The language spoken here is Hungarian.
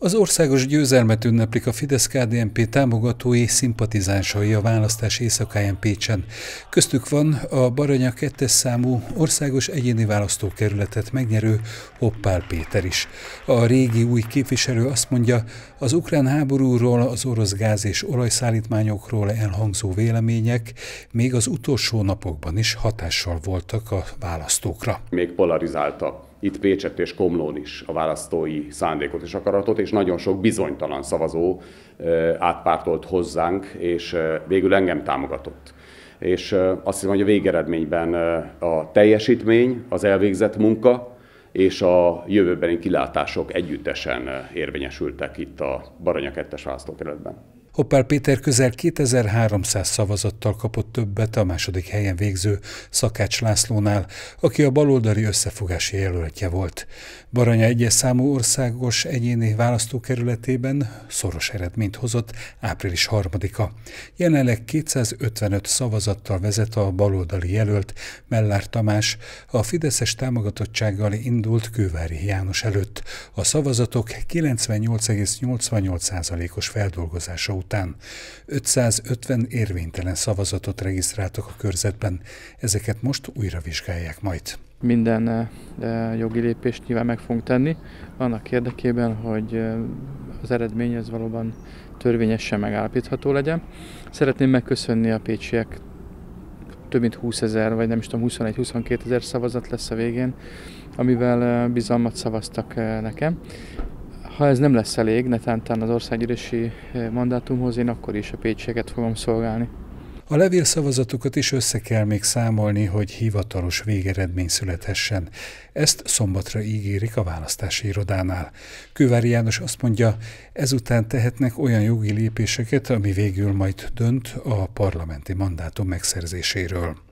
Az országos győzelmet ünneplik a Fidesz-KDNP támogatói szimpatizánsai a választás éjszakáján Pécsen. Köztük van a Baranya 2 számú országos egyéni választókerületet megnyerő Hoppál Péter is. A régi új képviselő azt mondja, az ukrán háborúról, az orosz gáz és olajszállítmányokról elhangzó vélemények még az utolsó napokban is hatással voltak a választókra. Még polarizálta itt Pécsett és Komlón is a választói szándékot és akaratot, és nagyon sok bizonytalan szavazó átpártolt hozzánk, és végül engem támogatott. És azt hiszem, hogy a végeredményben a teljesítmény, az elvégzett munka, és a jövőbeni kilátások együttesen érvényesültek itt a Baranya 2-es választókerületben. Hoppár Péter közel 2300 szavazattal kapott többet a második helyen végző Szakács Lászlónál, aki a baloldali összefogási jelöltje volt. Baranya egyes számú országos egyéni választókerületében szoros eredményt hozott április 3-a. Jelenleg 255 szavazattal vezet a baloldali jelölt Mellár Tamás, a Fideszes támogatottsággal indult Kővári János előtt. A szavazatok 98,88%-os feldolgozása után után 550 érvénytelen szavazatot regisztráltak a körzetben. Ezeket most újra vizsgálják majd. Minden eh, eh, jogi lépést nyilván meg fogunk tenni, annak érdekében, hogy eh, az eredmény ez valóban törvényesen megállapítható legyen. Szeretném megköszönni a pécsiek több mint 20 ezer, vagy nem is tudom, 21-22 ezer szavazat lesz a végén, amivel bizalmat szavaztak nekem. Ha ez nem lesz elég, netántán az országgyűlési eh, mandátumhoz, én akkor is a pécseket fogom szolgálni. A levélszavazatokat is össze kell még számolni, hogy hivatalos végeredmény születhessen. Ezt szombatra ígérik a választási irodánál. Kővári János azt mondja, ezután tehetnek olyan jogi lépéseket, ami végül majd dönt a parlamenti mandátum megszerzéséről.